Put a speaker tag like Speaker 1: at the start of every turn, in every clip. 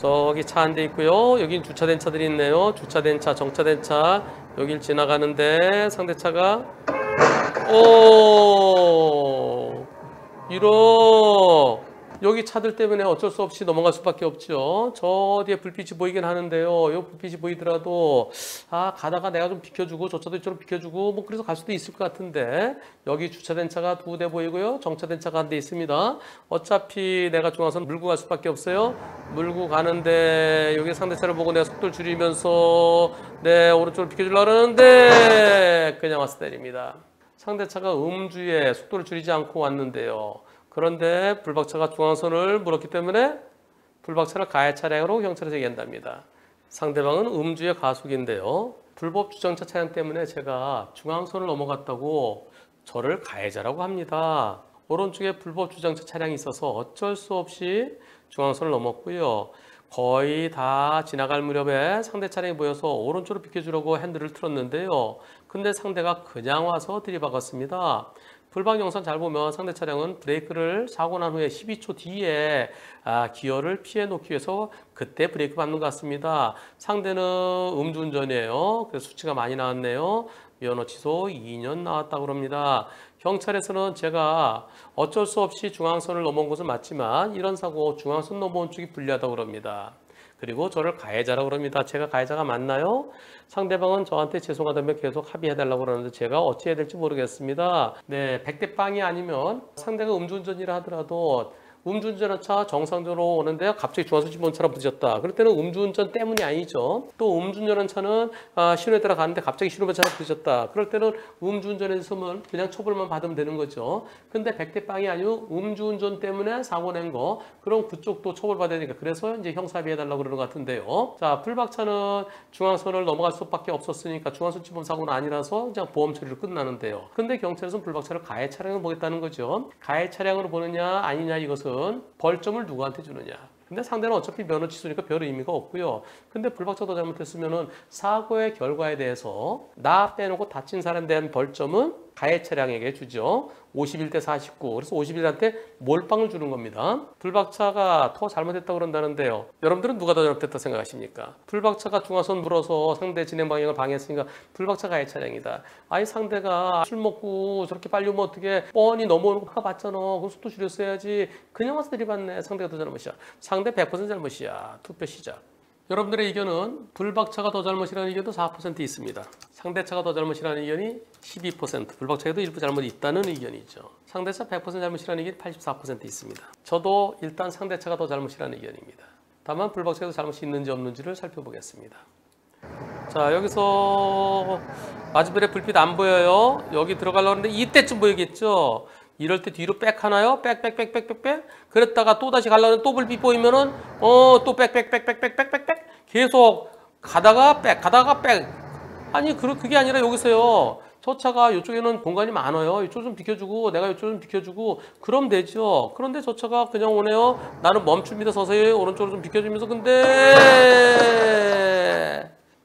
Speaker 1: 저기 차 한 대 있고요. 여기 주차된 차들이 있네요. 주차된 차, 정차된 차. 여길 지나가는데 상대 차가 오 이러 여기 차들 때문에 어쩔 수 없이 넘어갈 수밖에 없죠. 저 뒤에 불빛이 보이긴 하는데요. 이 불빛이 보이더라도 아 가다가 내가 좀 비켜주고 저 차도 이쪽으로 비켜주고 뭐 그래서 갈 수도 있을 것 같은데 여기 주차된 차가 두 대 보이고요. 정차된 차가 한 대 있습니다. 어차피 내가 중앙선 물고 갈 수밖에 없어요. 물고 가는데 여기 상대차를 보고 내가 속도를 줄이면서 내 오른쪽으로 비켜주려고 그러는데 그냥 와서 때립니다. 상대차가 음주에 속도를 줄이지 않고 왔는데요. 그런데 불박차가 중앙선을 물었기 때문에 불박차를 가해 차량으로 경찰에 제기한답니다. 상대방은 음주의 가속인데요. 불법 주정차 차량 때문에 제가 중앙선을 넘어갔다고 저를 가해자라고 합니다. 오른쪽에 불법 주정차 차량이 있어서 어쩔 수 없이 중앙선을 넘었고요. 거의 다 지나갈 무렵에 상대 차량이 보여서 오른쪽으로 비켜주려고 핸들을 틀었는데요. 근데 상대가 그냥 와서 들이박았습니다. 불박 영상 잘 보면 상대 차량은 브레이크를 사고 난 후에 12초 뒤에 아, 기어를 피해 놓기 위해서 그때 브레이크 밟는 것 같습니다. 상대는 음주운전이에요. 그래서 수치가 많이 나왔네요. 면허 취소 2년 나왔다고 합니다. 경찰에서는 제가 어쩔 수 없이 중앙선을 넘어온 것은 맞지만 이런 사고 중앙선 넘어온 쪽이 불리하다고 합니다. 그리고 저를 가해자라고 합니다. 제가 가해자가 맞나요? 상대방은 저한테 죄송하다며 계속 합의해달라고 그러는데 제가 어찌 해야 될지 모르겠습니다. 네, 100대 빵이 아니면 상대가 음주운전이라 하더라도 음주운전한 차 정상적으로 오는데 갑자기 중앙선 집은 차랑 부딪혔다. 그럴 때는 음주운전 때문이 아니죠. 또 음주운전한 차는 아, 신호에 따라 가는데 갑자기 신호변 차랑 부딪혔다. 그럴 때는 음주운전에서는 그냥 처벌만 받으면 되는 거죠. 근데 백대 빵이 아니고 음주운전 때문에 사고 낸 거, 그럼 그쪽도 처벌받아야 되니까 그래서 이제 형사합의 해달라고 그러는 것 같은데요. 자, 풀박차는 중앙선을 넘어갈 수밖에 없었으니까 중앙선 침범 사고는 아니라서 그냥 보험 처리로 끝나는데요. 근데 경찰에서는 불박차를 가해 차량으로 보겠다는 거죠. 가해 차량으로 보느냐 아니냐 이것은 벌점을 누구한테 주느냐. 근데 상대는 어차피 면허 취소니까 별 의미가 없고요. 근데 불박차도 잘못했으면은 사고의 결과에 대해서 나 빼놓고 다친 사람에 대한 벌점은 가해 차량에게 주죠. 51대 49. 그래서 51한테 몰빵을 주는 겁니다. 불박차가 더 잘못했다고 그런다는데요. 여러분들은 누가 더 잘못했다 생각하십니까? 불박차가 중화선 물어서 상대 진행 방향을 방해했으니까 불박차 가해 차량이다. 아니 상대가 술 먹고 저렇게 빨리 오면 어떻게 뻔히 넘어오는 거 봤잖아. 그럼 속도 줄였어야지. 그냥 와서 들이받네. 상대가 더 잘못이야. 상대 100% 잘못이야. 투표 시작. 여러분들의 의견은 불박차가 더 잘못이라는 의견도 4% 있습니다. 상대차가 더 잘못이라는 의견이 12%, 불박차에도 일부 잘못이 있다는 의견이죠. 상대차 100% 잘못이라는 의견이 84% 있습니다. 저도 일단 상대차가 더 잘못이라는 의견입니다. 다만 블박차에도 잘못이 있는지 없는지를 살펴보겠습니다. 자 여기서 마지막에 불빛 안 보여요. 여기 들어가려고 하는데 이때쯤 보이겠죠. 이럴 때 뒤로 백 하나요? 백, 백, 백, 백, 백, 백. 그랬다가 또 다시 가려면 또 불빛 보이면은, 어, 또 백, 백, 백, 백, 백, 백, 백, 백. 계속 가다가 백, 가다가 백. 아니, 그, 그게 아니라 여기서요. 저 차가 이쪽에는 공간이 많아요. 이쪽 좀 비켜주고, 내가 이쪽 좀 비켜주고, 그럼 되죠. 그런데 저 차가 그냥 오네요. 나는 멈춥니다. 서서히 오른쪽으로 좀 비켜주면서. 근데,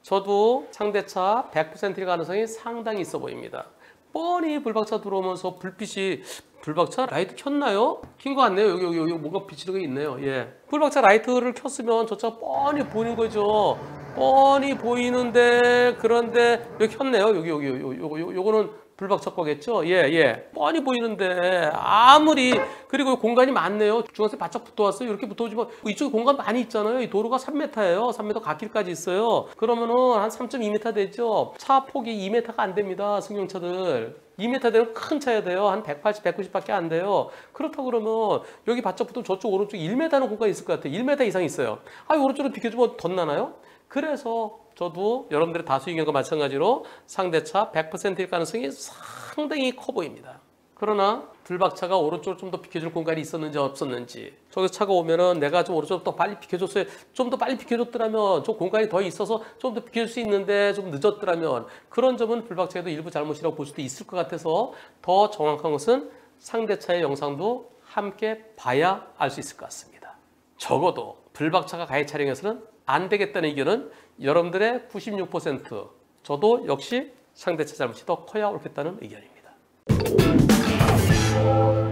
Speaker 1: 저도 상대차 100%일 가능성이 상당히 있어 보입니다. 뻔히 불박차 들어오면서 불빛이 불박차 라이트 켰나요? 킨 거 같네요. 여기, 여기, 여기 뭔가 비치는 게 있네요. 예. 불박차 라이트를 켰으면 저 차 뻔히 보이는 거죠. 뻔히 보이는데, 그런데 여기 켰네요. 여기, 여기, 요, 요, 요, 요거는 불박차 거겠죠? 예, 예. 뻔히 보이는데, 아무리, 그리고 공간이 많네요. 중앙선에 바짝 붙어왔어요. 이렇게 붙어오지만, 이쪽에 공간 많이 있잖아요. 이 도로가 3m예요. 3m 갓길까지 있어요. 그러면은 한 3.2m 되죠? 차 폭이 2m가 안 됩니다. 승용차들. 2m 되는 큰 차야 돼요. 한 180, 190밖에 안 돼요. 그렇다고 그러면 여기 바짝 붙으면 저쪽 오른쪽 1m는 공간이 있을 것 같아요. 1m 이상 있어요. 아, 오른쪽으로 비켜주면 덧나나요? 그래서 저도 여러분들의 다수 의견과 마찬가지로 상대차 100%일 가능성이 상당히 커 보입니다. 그러나 불박차가 오른쪽으로 좀더 비켜줄 공간이 있었는지 없었는지. 저기 차가 오면은 내가 좀 오른쪽으로 더 빨리 비켜줬어요. 좀 더 빨리 비켜줬더라면 저 공간이 더 있어서 좀 더 비켜줄 수 있는데 좀 늦었더라면 그런 점은 불박차에도 일부 잘못이라고 볼 수도 있을 것 같아서 더 정확한 것은 상대차의 영상도 함께 봐야 알 수 있을 것 같습니다. 적어도 불박차가 가해 차량에서는 안 되겠다는 의견은 여러분들의 96% 저도 역시 상대차 잘못이 더 커야 옳겠다는 의견입니다 Thank you.